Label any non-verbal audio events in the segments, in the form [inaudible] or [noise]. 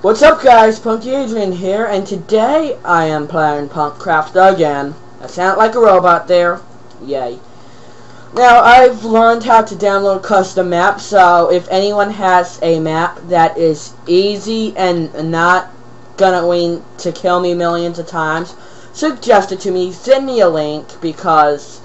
What's up guys, Punky Adrian here, and today I am playing Punkraft again. I sound like a robot there. Yay. Now, I've learned how to download custom maps, so if anyone has a map that is easy and not gonna win to kill me millions of times, suggest it to me, send me a link, because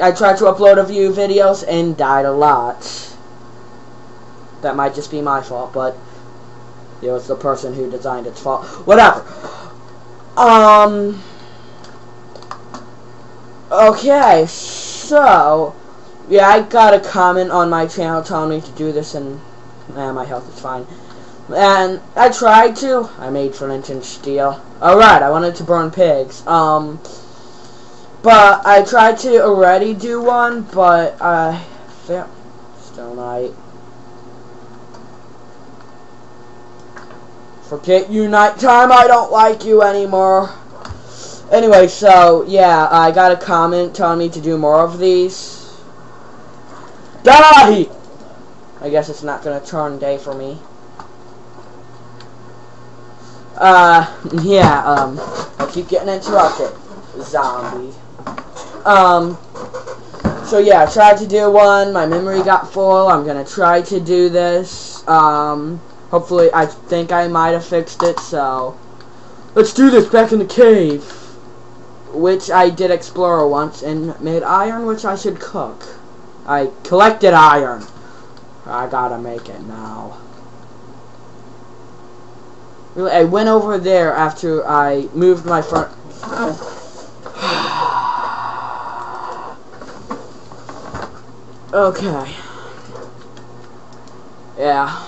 I tried to upload a few videos and died a lot. That might just be my fault, but it was the person who designed its fault. Whatever. Um. Okay, so yeah, I got a comment on my channel telling me to do this, and eh, my health is fine. And I tried to. I made flint and steel. Alright, I wanted to burn pigs. Um, but I tried to already do one, but I failed. Still night. Forget you nighttime, I don't like you anymore. Anyway, so, yeah, I got a comment telling me to do more of these. Die! I guess it's not gonna turn day for me. Uh, yeah, um, I keep getting interrupted. Zombie. Um, so yeah, I tried to do one, my memory got full, I'm gonna try to do this, um... Hopefully, I think I might have fixed it, so... Let's do this back in the cave! Which I did explore once, and made iron, which I should cook. I collected iron. I gotta make it now. I went over there after I moved my front... okay. Yeah.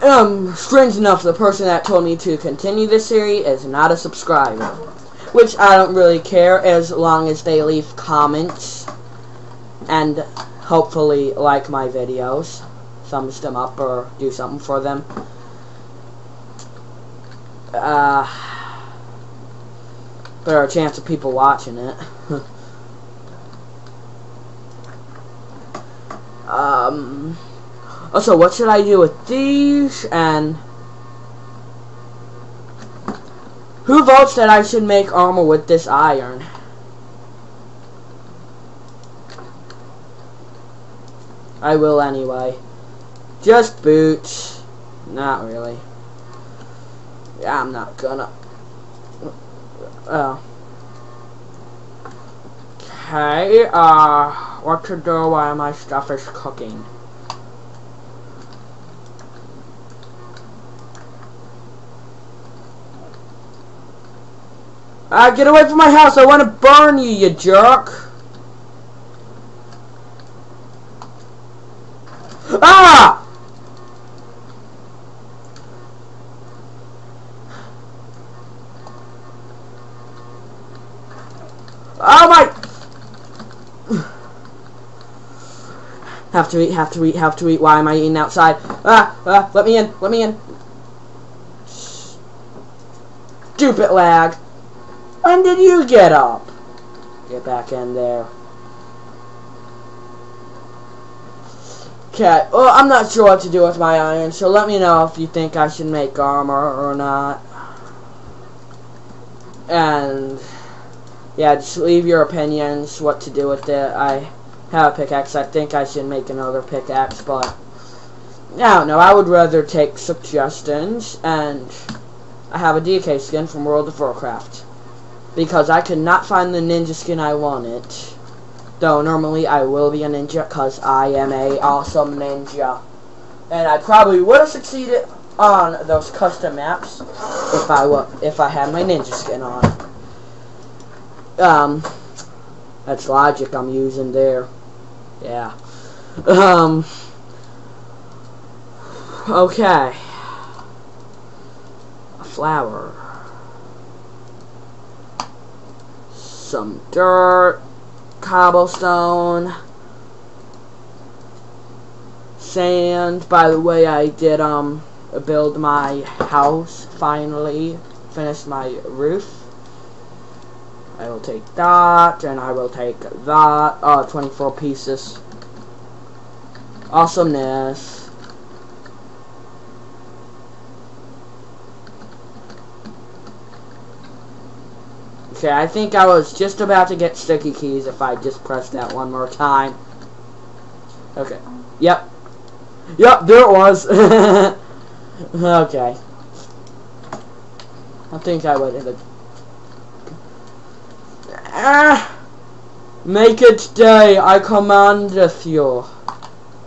um, strange enough, the person that told me to continue this series is not a subscriber. Which I don't really care as long as they leave comments and hopefully like my videos. Thumbs them up or do something for them. Uh, better chance of people watching it. [laughs] um... Also, what should I do with these? And who votes that I should make armor with this iron? I will anyway. Just boots. Not really. Yeah, I'm not gonna. Oh. Okay, uh, what to do while my stuff is cooking? Ah, get away from my house. I want to burn you, you jerk. Ah! Oh my! Have to eat, have to eat, have to eat. Why am I eating outside? Ah, ah, let me in, let me in. Stupid lag. When did you get up? Get back in there. Okay, well, I'm not sure what to do with my iron, so let me know if you think I should make armor or not. And, yeah, just leave your opinions, what to do with it. I have a pickaxe. I think I should make another pickaxe, but I don't know. I would rather take suggestions, and I have a DK skin from World of Warcraft because I could not find the ninja skin I wanted. Though normally I will be a ninja because I am a awesome ninja. And I probably would have succeeded on those custom maps if I if I had my ninja skin on. Um, that's logic I'm using there. Yeah. Um. Okay. A flower. some dirt, cobblestone, sand. By the way, I did um build my house finally. finish my roof. I will take that, and I will take that. Oh, 24 pieces. Awesomeness. Okay, I think I was just about to get sticky keys if I just pressed that one more time. Okay. Yep. Yep, there it was. [laughs] okay. I think I would have. Ah! Make it day, I commandeth you.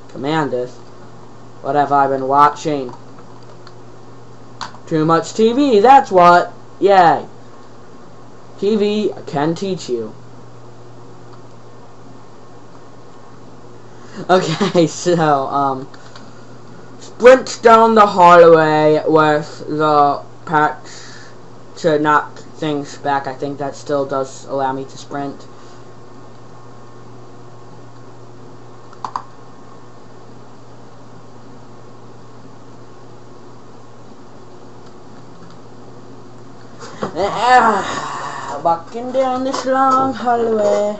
Commandeth? What have I been watching? Too much TV, that's what. Yay. TV can teach you. Okay, [laughs] so, um, sprint down the hallway with the patch to knock things back. I think that still does allow me to sprint. Ah, walking down this long hallway.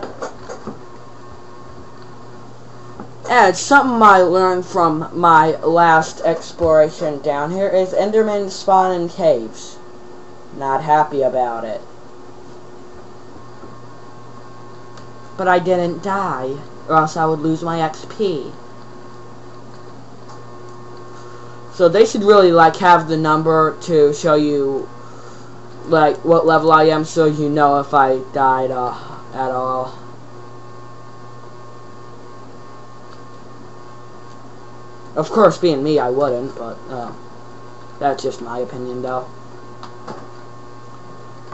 And something I learned from my last exploration down here is Endermen spawn in caves. Not happy about it. But I didn't die, or else I would lose my XP. So they should really like have the number to show you like what level I am so you know if I died uh, at all. Of course, being me, I wouldn't, but uh, that's just my opinion, though.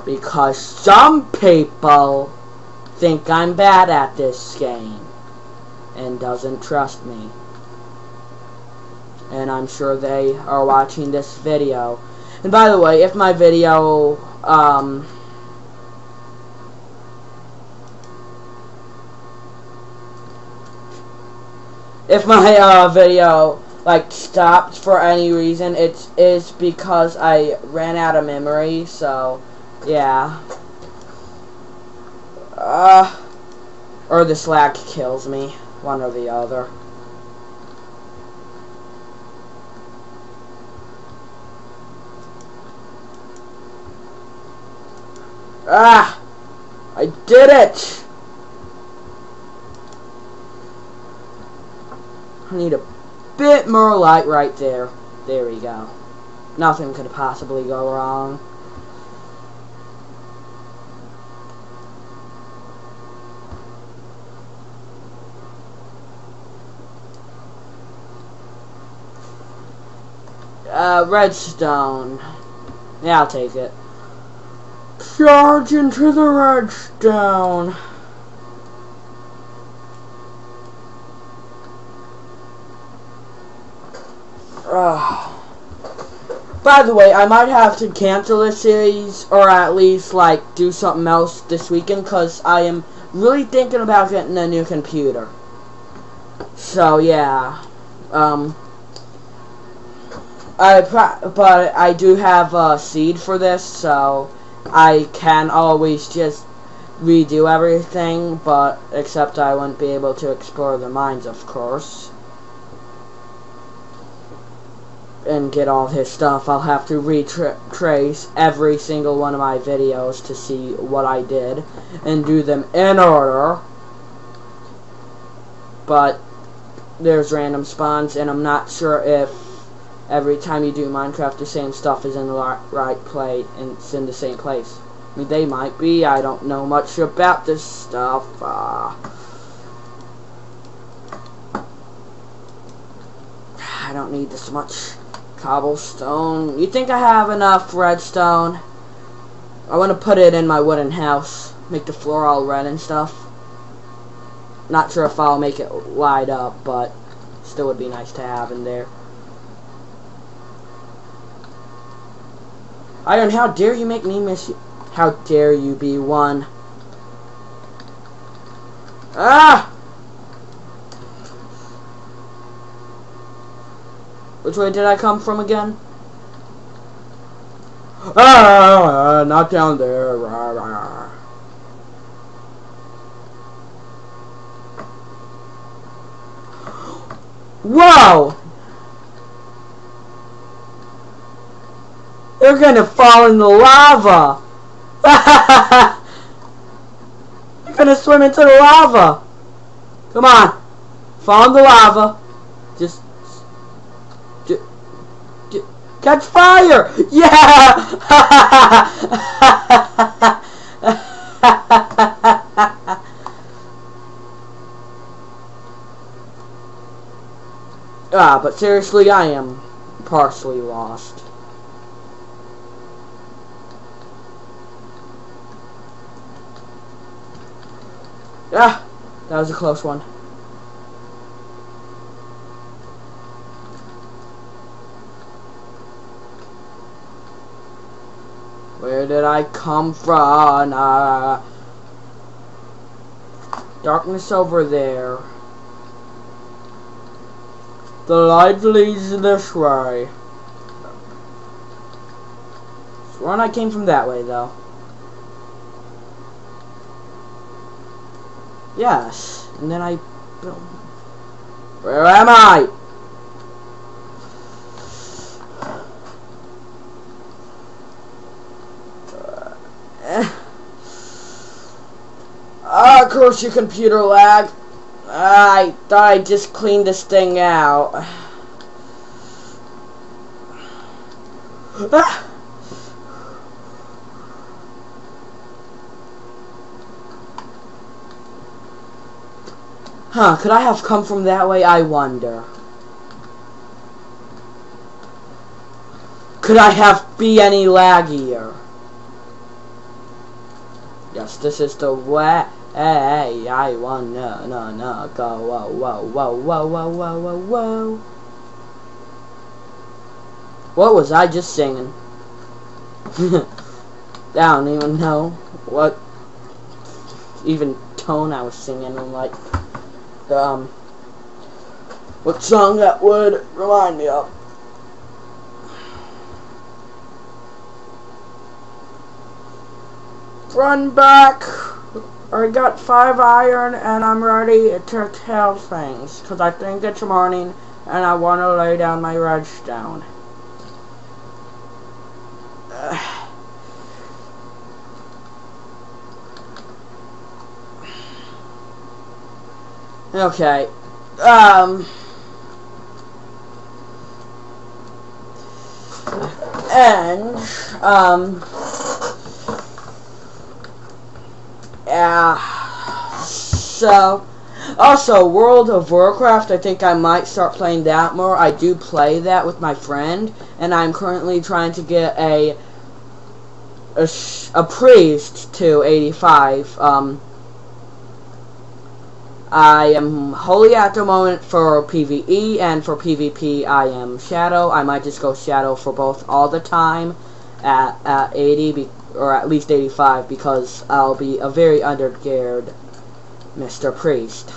Because some people think I'm bad at this game and doesn't trust me. And I'm sure they are watching this video. And by the way, if my video, um, if my uh, video like stopped for any reason, it is is because I ran out of memory. So, yeah. Uh, or the slack kills me, one or the other. Ah! I did it! I need a bit more light right there. There we go. Nothing could possibly go wrong. Uh, redstone. Yeah, I'll take it. Charge into the redstone. Uh, by the way, I might have to cancel this series or at least like do something else this weekend because I am really thinking about getting a new computer. So yeah, um, I but I do have a seed for this, so I can always just redo everything, but except I wouldn't be able to explore the mines, of course. and get all his stuff, I'll have to retrace every single one of my videos to see what I did and do them in order. But there's random spawns, and I'm not sure if every time you do Minecraft the same stuff is in the right place and it's in the same place. I mean, they might be. I don't know much about this stuff. Uh, I don't need this much. Cobblestone. You think I have enough redstone? I want to put it in my wooden house. Make the floor all red and stuff. Not sure if I'll make it light up, but still would be nice to have in there. Iron, how dare you make me miss you? How dare you be one? Ah! Which way did I come from again? Ah, not down there. Rah, rah. Whoa! They're gonna fall in the lava! [laughs] They're gonna swim into the lava! Come on! Fall in the lava! Just... just, just catch fire! Yeah! [laughs] ah, but seriously, I am partially lost. Ah, that was a close one. Where did I come from? Uh, darkness over there. The light leads this way. Sworn I came from that way, though. Yes. And then I... Where am I? Ah, of course your computer lag. I thought I just cleaned this thing out. [sighs] Ah. Huh, could I have come from that way, I wonder? Could I have be any laggier? Yes, this is the way hey, I wanna, no, no, go, whoa, whoa, whoa, whoa, whoa, whoa, whoa, whoa. What was I just singing? [laughs] I don't even know what even tone I was singing. I'm like, um, what song that would remind me of. Run back! I got five iron and I'm ready to kill things. Because I think it's morning and I want to lay down my redstone. Okay. Um. And, um. Yeah. So. Also, World of Warcraft, I think I might start playing that more. I do play that with my friend, and I'm currently trying to get a a, a priest to 85. Um, I am holy at the moment for PvE, and for PvP I am Shadow. I might just go Shadow for both all the time at, at 80, or at least 85, because I'll be a very undergeared Mr. Priest.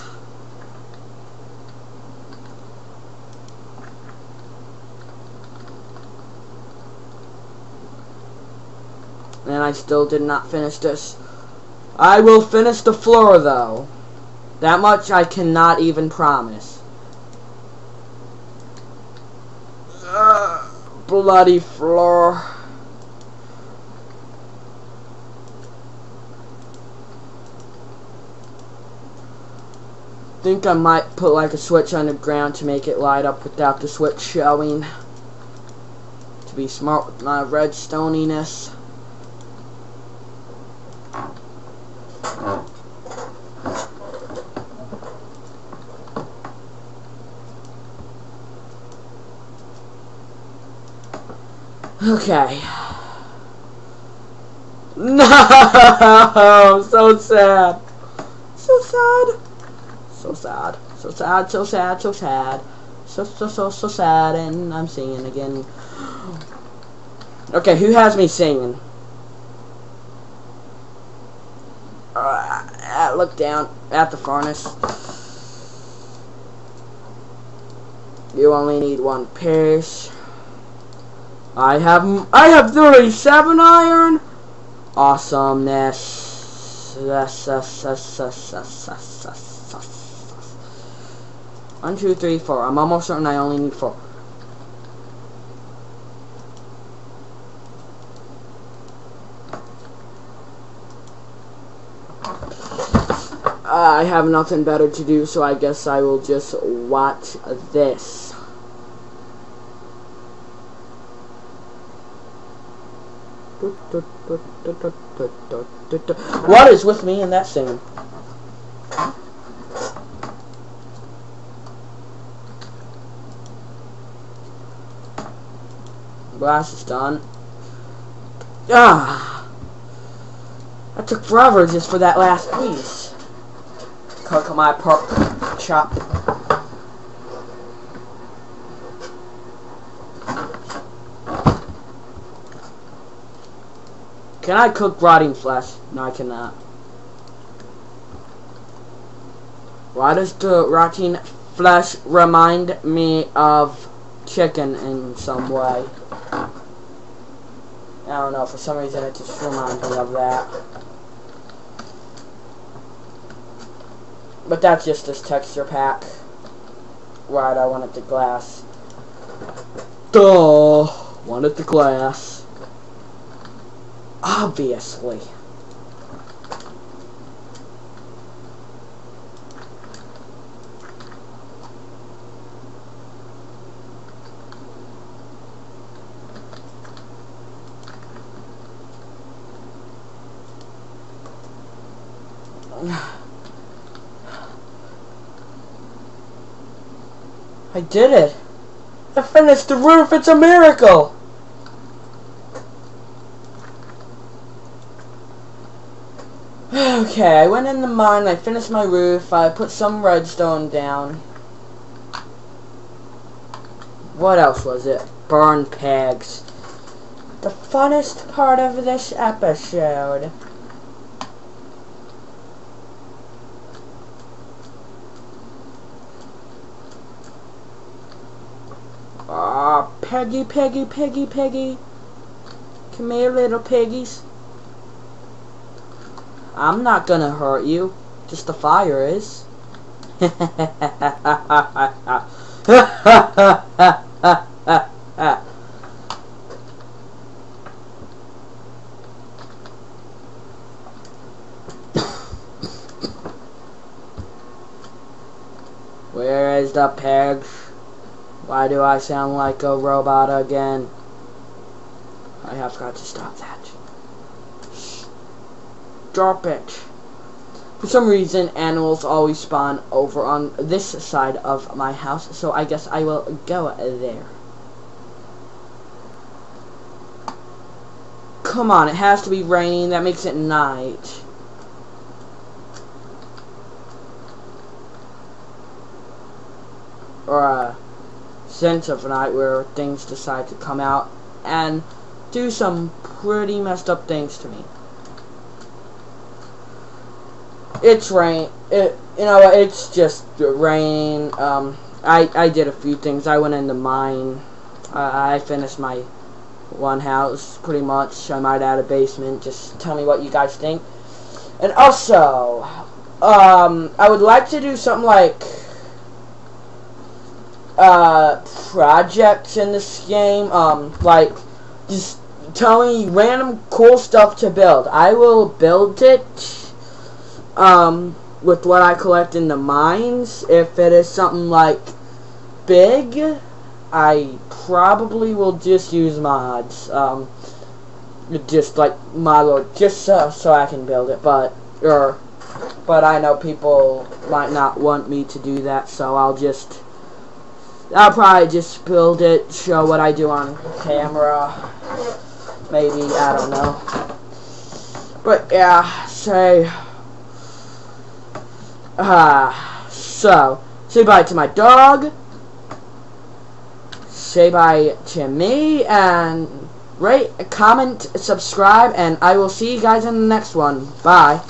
And I still did not finish this. I will finish the floor, though. That much I cannot even promise. Uh, bloody floor. think I might put like a switch on the ground to make it light up without the switch showing. To be smart with my redstoniness. Okay. [laughs] No! So sad. So sad. So sad. So sad, so sad, so sad. So, so, so, so sad, and I'm singing again. Okay, who has me singing? Uh, look down at the furnace. You only need one pierce. I have I have 37 iron. Awesomeness. One, two, three, four. I'm almost certain I only need four. Uh, I have nothing better to do, so I guess I will just watch this. What is with me in that singing? Glass is done. Ah! That took forever just for that last piece. Cook my pork chop. Can I cook rotting flesh? No, I cannot. Why does the rotting flesh remind me of chicken in some way? I don't know, for some reason it just reminds me of that. But that's just this texture pack. Right, I wanted the glass. Duh! Wanted the glass. Obviously. I did it! I finished the roof! It's a miracle! Okay, I went in the mine, I finished my roof, I put some redstone down. What else was it? Burn pegs. The funnest part of this episode. Ah, Peggy, Peggy, Peggy, Peggy. Come here, little piggies. I'm not gonna hurt you. Just the fire is. Where is the pig? Why do I sound like a robot again? I have got to stop that. Drop it. For some reason, animals always spawn over on this side of my house, so I guess I will go there. Come on, it has to be raining. That makes it night. Or a sense of night where things decide to come out and do some pretty messed up things to me it's rain. It you know it's just rain. Um, I I did a few things. I went into mine. Uh, I finished my one house pretty much. I might add a basement. Just tell me what you guys think. And also, um, I would like to do something like uh, projects in this game. Um, like just tell me random cool stuff to build. I will build it um, with what I collect in the mines. If it is something like big, I probably will just use mods. Um, just like my lord, just so, so I can build it. But or, but I know people might not want me to do that, so I'll just. I'll probably just build it, show what I do on camera. Maybe, I don't know. But yeah, say. Ah, so, say bye to my dog. Say bye to me, and rate, a comment, subscribe, and I will see you guys in the next one. Bye.